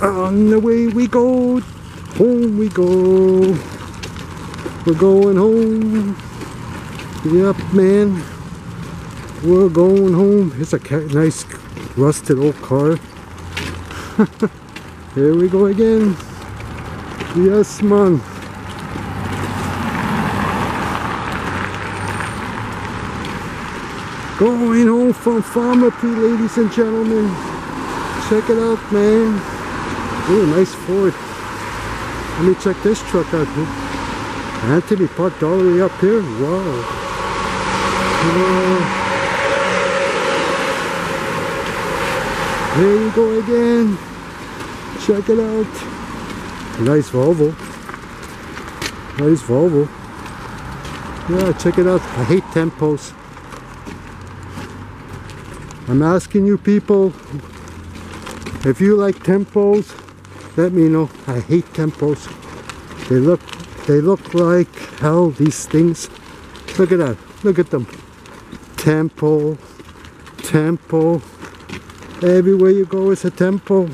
On the way we go, home we go. We're going home. Yep, man. We're going home. It's a nice rusted old car. Here we go again. Yes, man. Going home from Pharmaprix, ladies and gentlemen. Check it out, man. Oh, nice Ford. Let me check this truck out. Anthony parked all the way up here. Wow. Whoa. There you go again. Check it out. Nice Volvo. Nice Volvo. Yeah, check it out. I hate tempos. I'm asking you people, if you like tempos, let me know. I hate tempos They look, they look like hell, these things. Look at that. Look at them. temple tempo. Everywhere you go is a tempo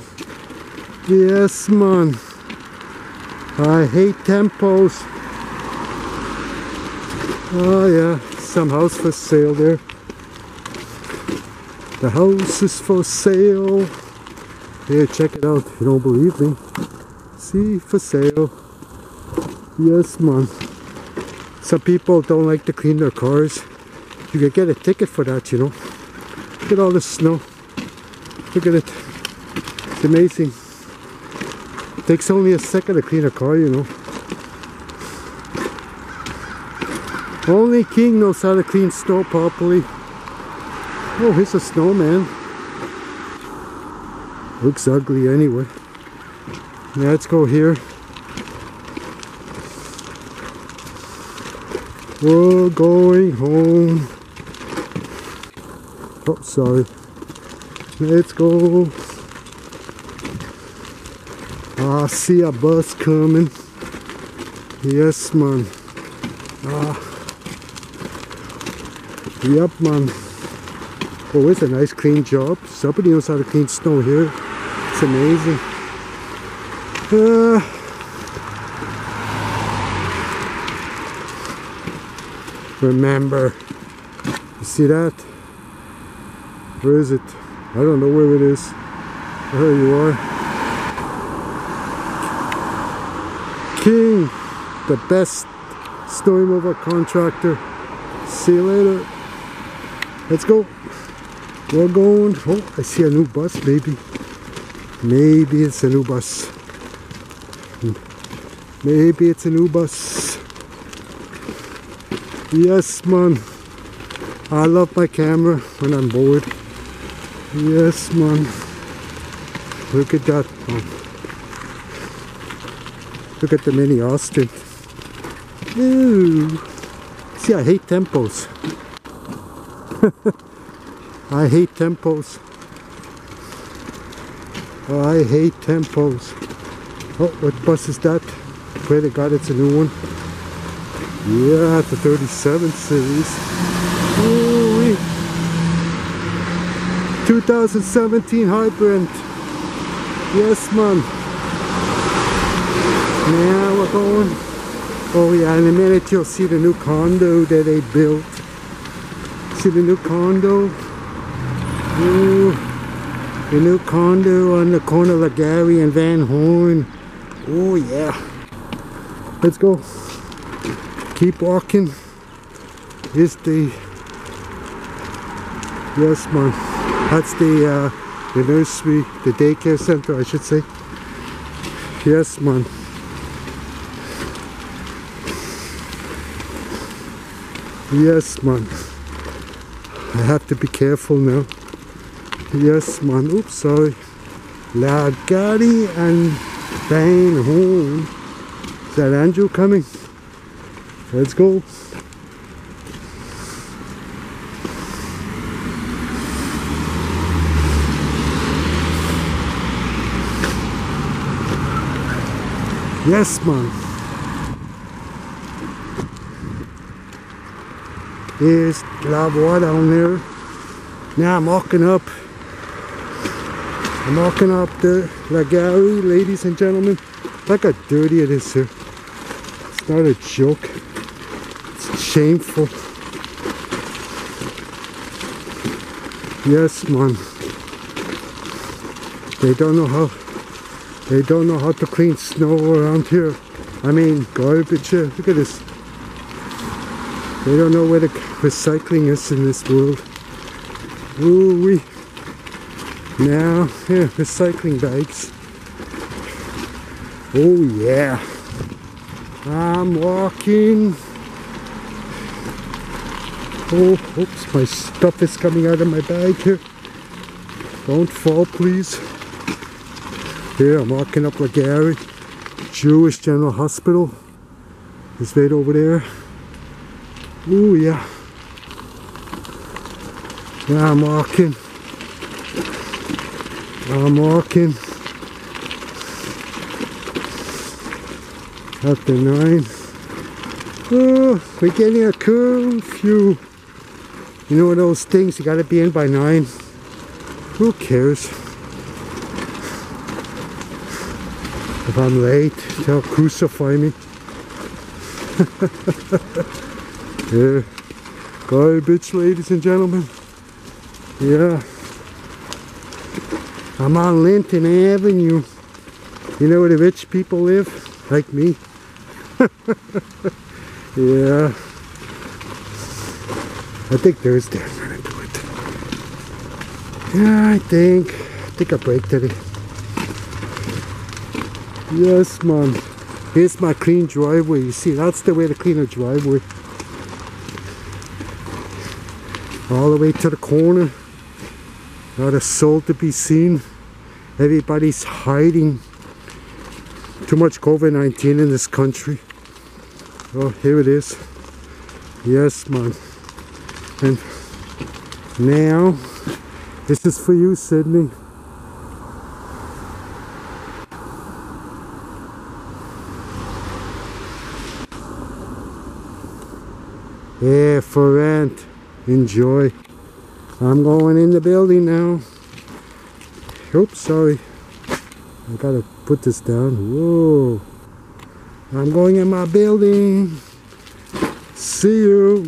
Yes, man. I hate tempos Oh yeah, some house for sale there. The house is for sale. Here, check it out. If you don't believe me. See, for sale. Yes, man. Some people don't like to clean their cars. You could get a ticket for that, you know. Look at all the snow. Look at it. It's amazing. It takes only a second to clean a car, you know. Only King knows how to clean snow properly. Oh, here's a snowman. Looks ugly anyway. Now let's go here. We're going home. Oh, sorry. Let's go. I see a bus coming. Yes, man. Ah. Yep, man. Oh, it's a nice clean job. Somebody knows how to clean snow here. It's amazing. Uh, remember, you see that? Where is it? I don't know where it is. There you are. King, the best snow removal contractor. See you later. Let's go. We're going. Oh, I see a new bus, maybe. Maybe it's a new bus. Maybe it's a new bus. Yes, man. I love my camera when I'm bored. Yes, man. Look at that, man. Look at the mini Austin. Ooh. See, I hate tempos. I hate tempos. I hate tempos. Oh, what bus is that? Pray to God it's a new one. Yeah, the 37 series. Ooh, 2017 Hybrid. Yes, man. Now we're going. Oh yeah, in a minute you'll see the new condo that they built. See the new condo? Ooh, the new condo on the corner of Gary and Van Horne. Oh yeah. Let's go. Keep walking. Is the yes man. That's the uh, the nursery, the daycare center I should say. Yes man. Yes man. I have to be careful now. Yes man. Oops sorry. Legare and Van Horne. Is that Andrew coming? Let's go. Yes, man. There's lava down there. Now I'm walking up. I'm walking up the La Galerie, ladies and gentlemen. Look how dirty it is here. It's not a joke. It's shameful. Yes, man. They don't know how they don't know how to clean snow around here. I mean garbage here. Look at this. They don't know where the recycling is in this world. Ooh wee. Now, yeah, recycling bags. Oh yeah. I'm walking. Oh, oops, my stuff is coming out of my bag here. Don't fall, please. Here, I'm walking up Gary, Jewish General Hospital. It's right over there. Oh yeah. Yeah, I'm walking. I'm walking. After nine. Oh, we're getting a curfew. You know those things, you gotta be in by nine. Who cares? If I'm late, they'll crucify me. yeah. Garbage, ladies and gentlemen. Yeah. I'm on Linton Avenue. You know where the rich people live? Like me. yeah. I think Thursday I'm gonna do it. Yeah, I think. Take a break today. Yes, man. Here's my clean driveway. You see, that's the way to clean a driveway. All the way to the corner. Not a soul to be seen. Everybody's hiding. Too much COVID-19 in this country. Oh, here it is. Yes, man. And now, this is for you, Sydney. Yeah, for rent. Enjoy. I'm going in the building now. Oops, sorry. I gotta put this down. Whoa. I'm going in my building. See you.